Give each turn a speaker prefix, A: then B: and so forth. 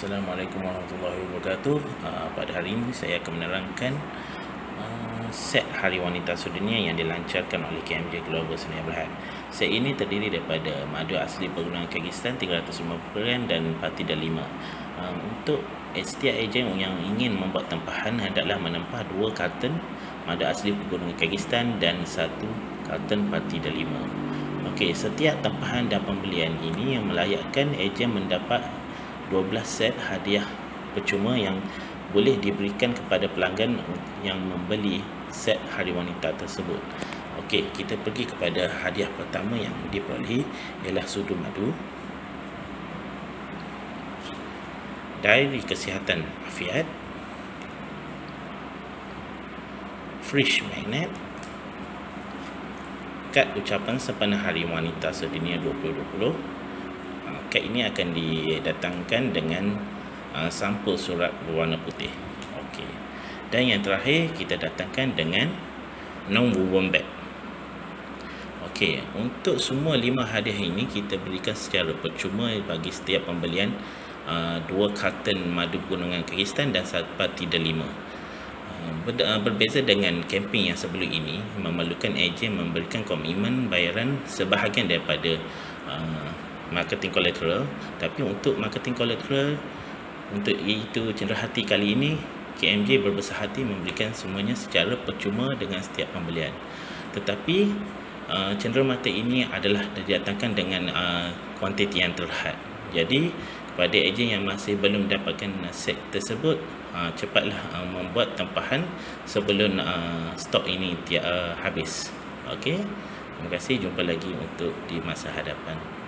A: Assalamualaikum warahmatullahi wabarakatuh. Uh, pada hari ini saya akan menerangkan uh, set Hari Wanita Sedunia yang dilancarkan oleh KMJ Global Seni Berhad. Set ini terdiri daripada madu asli pergunungan Kyrgyzstan 350 gram dan parti dan 5. Uh, untuk setiap ejen yang ingin membuat tempahan hendaklah menempah dua karton madu asli pergunungan Kyrgyzstan dan satu karton parti dan 5. Okey, setiap tempahan dan pembelian ini yang melayakkan ejen mendapat 12 set hadiah percuma yang boleh diberikan kepada pelanggan yang membeli set hari wanita tersebut. Okey, kita pergi kepada hadiah pertama yang diperolehi ialah sudu madu. Diary kesihatan afiat. Fresh magnet. Kad ucapan sempena hari wanita sedunia 2020 kad ini akan didatangkan dengan uh, sampul surat berwarna putih. Okey. Dan yang terakhir kita datangkan dengan non woven bag. Okey, untuk semua lima hadiah ini kita berikan secara percuma bagi setiap pembelian uh, dua karton madu gunungan Kyrgyzstan dan satu parti delima. Uh, uh, berbeza dengan kemping yang sebelum ini memerlukan ejen memberikan komitmen bayaran sebahagian daripada uh, marketing collateral. Tapi untuk marketing collateral untuk itu cenderahati kali ini KMJ berbesar hati memberikan semuanya secara percuma dengan setiap pembelian. Tetapi uh, cenderamata ini adalah didatangkan dengan uh, kuantiti yang terhad. Jadi kepada ejen yang masih belum dapatkan set tersebut uh, cepatlah uh, membuat tempahan sebelum uh, stok ini uh, habis. Okey? Terima kasih. Jumpa lagi untuk di masa hadapan